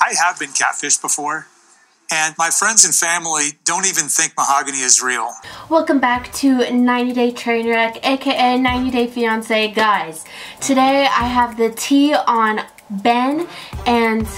I have been catfished before, and my friends and family don't even think mahogany is real. Welcome back to 90 Day Trainwreck, aka 90 Day Fiance. Guys, today I have the tea on Ben and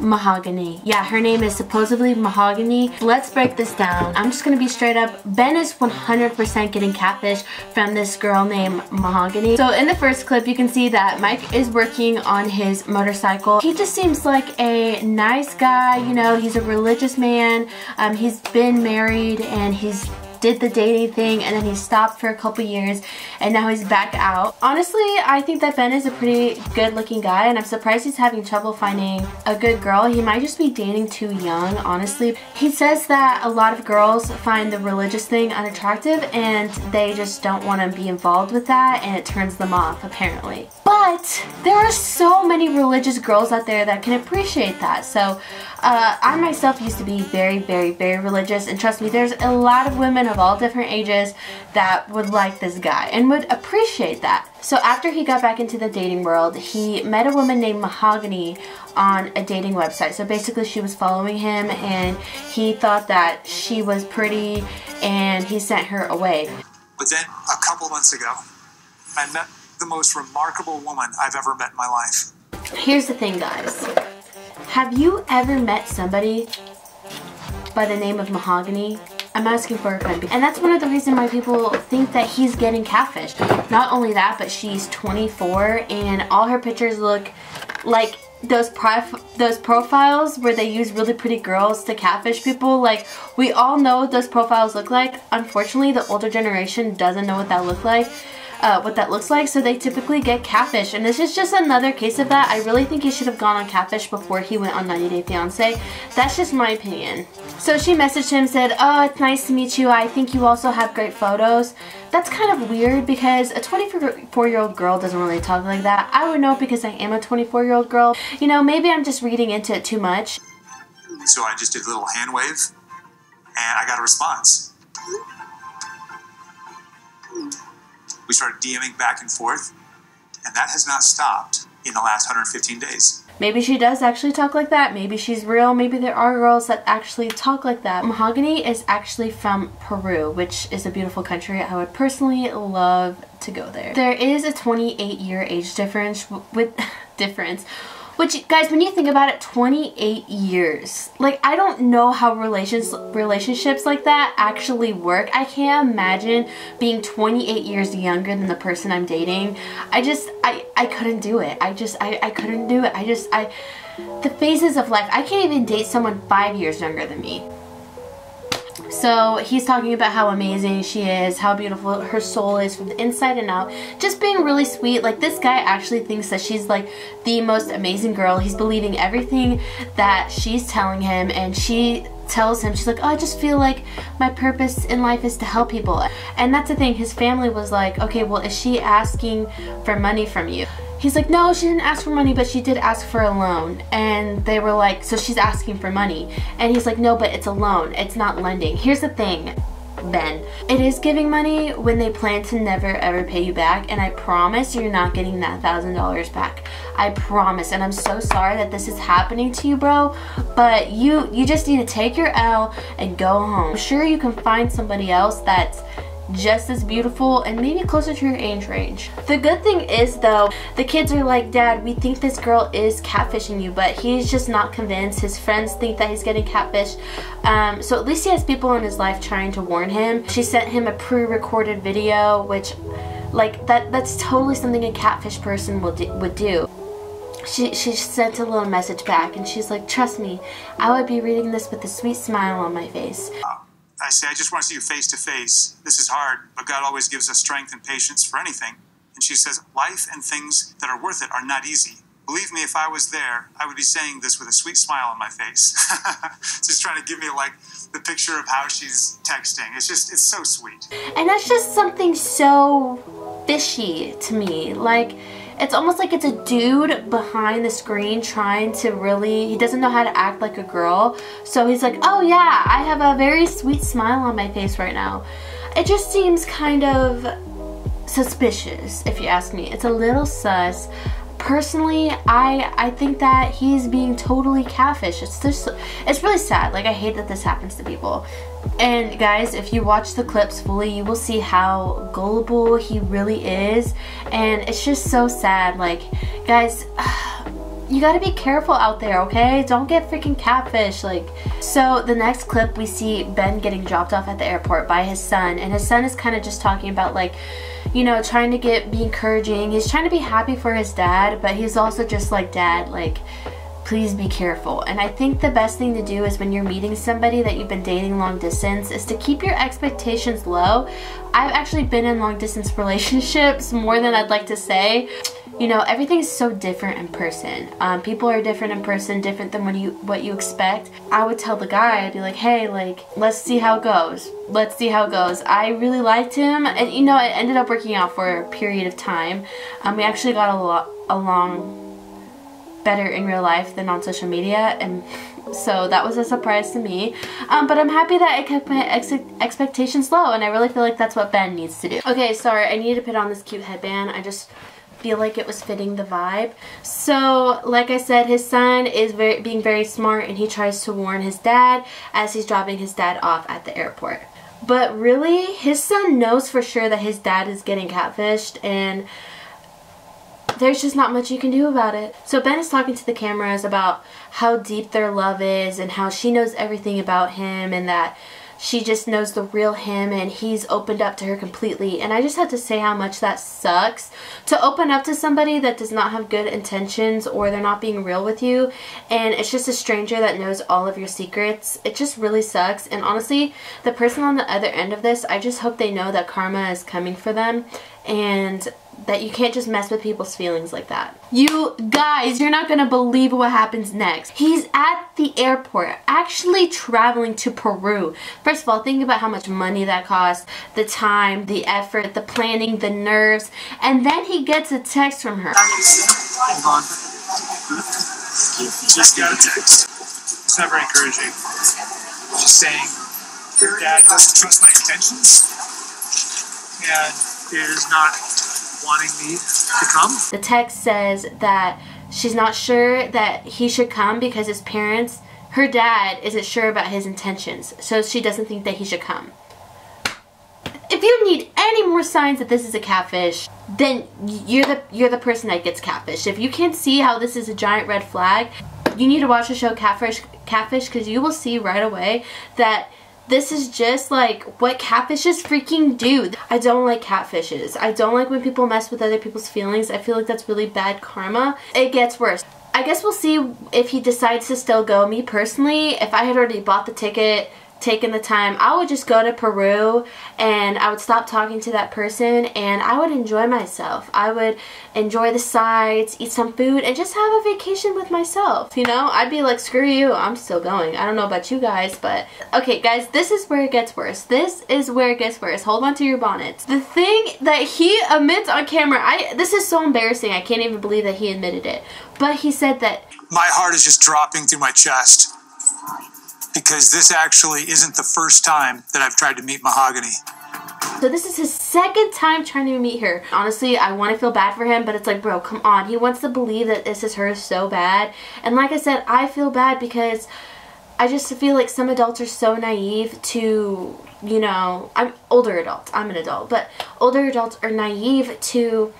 Mahogany. Yeah, her name is supposedly Mahogany. Let's break this down. I'm just gonna be straight up. Ben is 100% getting catfish from this girl named Mahogany. So in the first clip, you can see that Mike is working on his motorcycle. He just seems like a nice guy, you know, he's a religious man. Um, he's been married and he's did the dating thing and then he stopped for a couple years and now he's back out. Honestly, I think that Ben is a pretty good looking guy and I'm surprised he's having trouble finding a good girl. He might just be dating too young, honestly. He says that a lot of girls find the religious thing unattractive and they just don't want to be involved with that and it turns them off apparently. But there are so many religious girls out there that can appreciate that. So uh, I myself used to be very, very, very religious and trust me, there's a lot of women of all different ages that would like this guy and would appreciate that. So after he got back into the dating world, he met a woman named Mahogany on a dating website. So basically she was following him and he thought that she was pretty and he sent her away. But then a couple months ago, I met the most remarkable woman I've ever met in my life. Here's the thing guys. Have you ever met somebody by the name of Mahogany? I'm asking for a friend. And that's one of the reasons why people think that he's getting catfish. Not only that, but she's 24 and all her pictures look like those those profiles where they use really pretty girls to catfish people like we all know what those profiles look like unfortunately the older generation doesn't know what that look like uh, what that looks like, so they typically get catfish. And this is just another case of that. I really think he should have gone on catfish before he went on 90 Day Fiancé. That's just my opinion. So she messaged him, said, oh, it's nice to meet you. I think you also have great photos. That's kind of weird because a 24-year-old girl doesn't really talk like that. I would know because I am a 24-year-old girl. You know, maybe I'm just reading into it too much. So I just did a little hand wave and I got a response we started DMing back and forth, and that has not stopped in the last 115 days. Maybe she does actually talk like that. Maybe she's real. Maybe there are girls that actually talk like that. Mahogany is actually from Peru, which is a beautiful country. I would personally love to go there. There is a 28 year age difference with difference which, guys, when you think about it, 28 years. Like, I don't know how relations relationships like that actually work. I can't imagine being 28 years younger than the person I'm dating. I just, I, I couldn't do it. I just, I, I couldn't do it. I just, I, the phases of life. I can't even date someone five years younger than me. So he's talking about how amazing she is, how beautiful her soul is from the inside and out. Just being really sweet. Like this guy actually thinks that she's like the most amazing girl. He's believing everything that she's telling him and she tells him, she's like, oh, I just feel like my purpose in life is to help people. And that's the thing, his family was like, okay, well, is she asking for money from you? He's like, no, she didn't ask for money, but she did ask for a loan. And they were like, so she's asking for money. And he's like, no, but it's a loan. It's not lending. Here's the thing, Ben. It is giving money when they plan to never ever pay you back. And I promise you're not getting that $1,000 back. I promise. And I'm so sorry that this is happening to you, bro. But you, you just need to take your L and go home. I'm sure you can find somebody else that's just as beautiful and maybe closer to your age range. The good thing is though, the kids are like, Dad, we think this girl is catfishing you, but he's just not convinced. His friends think that he's getting catfished. Um, so at least he has people in his life trying to warn him. She sent him a pre-recorded video, which like that that's totally something a catfish person would do, would do. She, she sent a little message back and she's like, trust me, I would be reading this with a sweet smile on my face. I say, I just want to see you face to face. This is hard, but God always gives us strength and patience for anything. And she says, Life and things that are worth it are not easy. Believe me, if I was there, I would be saying this with a sweet smile on my face. just trying to give me like the picture of how she's texting. It's just, it's so sweet. And that's just something so fishy to me. Like, it's almost like it's a dude behind the screen trying to really, he doesn't know how to act like a girl. So he's like, oh yeah, I have a very sweet smile on my face right now. It just seems kind of suspicious, if you ask me. It's a little sus, personally, I I think that he's being totally catfish. It's just it's really sad. Like I hate that this happens to people. And guys, if you watch the clips fully, you will see how gullible he really is. And it's just so sad. Like, guys, you gotta be careful out there, okay? Don't get freaking catfish. Like, so the next clip we see Ben getting dropped off at the airport by his son, and his son is kind of just talking about like, you know, trying to get be encouraging. He's trying to be happy for his dad, but he's also just like, Dad, like, please be careful. And I think the best thing to do is when you're meeting somebody that you've been dating long distance is to keep your expectations low. I've actually been in long distance relationships more than I'd like to say you know everything's so different in person. Um, people are different in person different than what you what you expect. I would tell the guy i'd be like hey like let's see how it goes. Let's see how it goes. I really liked him and you know it ended up working out for a period of time. Um, we actually got a lot along better in real life than on social media and so that was a surprise to me. Um, but I'm happy that I kept my ex expectations low and I really feel like that's what Ben needs to do. Okay sorry I need to put on this cute headband. I just feel like it was fitting the vibe. So, like I said, his son is very, being very smart and he tries to warn his dad as he's dropping his dad off at the airport. But really, his son knows for sure that his dad is getting catfished and there's just not much you can do about it. So Ben is talking to the cameras about how deep their love is and how she knows everything about him and that she just knows the real him and he's opened up to her completely. And I just have to say how much that sucks to open up to somebody that does not have good intentions or they're not being real with you and it's just a stranger that knows all of your secrets. It just really sucks. And honestly, the person on the other end of this, I just hope they know that karma is coming for them and that you can't just mess with people's feelings like that. You guys, you're not gonna believe what happens next. He's at the airport, actually traveling to Peru. First of all, think about how much money that costs, the time, the effort, the planning, the nerves, and then he gets a text from her. Just got a text. It's not very encouraging. Just saying your dad doesn't trust my intentions and is not wanting me to come. The text says that she's not sure that he should come because his parents, her dad, isn't sure about his intentions, so she doesn't think that he should come. If you need any more signs that this is a catfish, then you're the you're the person that gets catfish. If you can't see how this is a giant red flag, you need to watch the show Catfish Catfish because you will see right away that this is just like what catfishes freaking do. I don't like catfishes. I don't like when people mess with other people's feelings. I feel like that's really bad karma. It gets worse. I guess we'll see if he decides to still go. Me personally, if I had already bought the ticket taken the time, I would just go to Peru and I would stop talking to that person and I would enjoy myself. I would enjoy the sights, eat some food, and just have a vacation with myself. You know, I'd be like, screw you, I'm still going. I don't know about you guys, but okay, guys, this is where it gets worse. This is where it gets worse. Hold on to your bonnets. The thing that he admits on camera, I this is so embarrassing. I can't even believe that he admitted it. But he said that my heart is just dropping through my chest because this actually isn't the first time that I've tried to meet Mahogany. So this is his second time trying to meet her. Honestly, I want to feel bad for him, but it's like, bro, come on. He wants to believe that this is her so bad. And like I said, I feel bad because I just feel like some adults are so naive to, you know, I'm older adults. I'm an adult, but older adults are naive to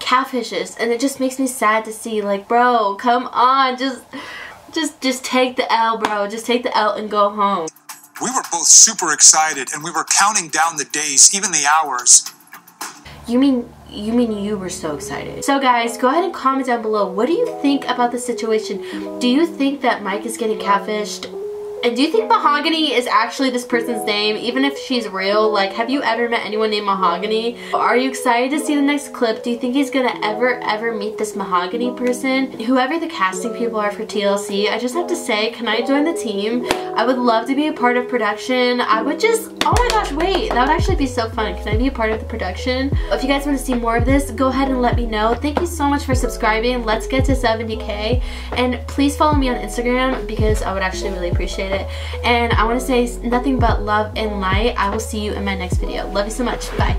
catfishes and it just makes me sad to see like bro come on just just just take the L, bro. Just take the L and go home. We were both super excited and we were counting down the days, even the hours. You mean you mean you were so excited. So guys, go ahead and comment down below. What do you think about the situation? Do you think that Mike is getting catfished and do you think Mahogany is actually this person's name, even if she's real? Like, have you ever met anyone named Mahogany? Are you excited to see the next clip? Do you think he's gonna ever, ever meet this Mahogany person? Whoever the casting people are for TLC, I just have to say, can I join the team? I would love to be a part of production. I would just, oh my gosh, wait, that would actually be so fun. Can I be a part of the production? If you guys want to see more of this, go ahead and let me know. Thank you so much for subscribing. Let's get to 70k. And please follow me on Instagram because I would actually really appreciate it. And I want to say nothing but love and light. I will see you in my next video. Love you so much. Bye.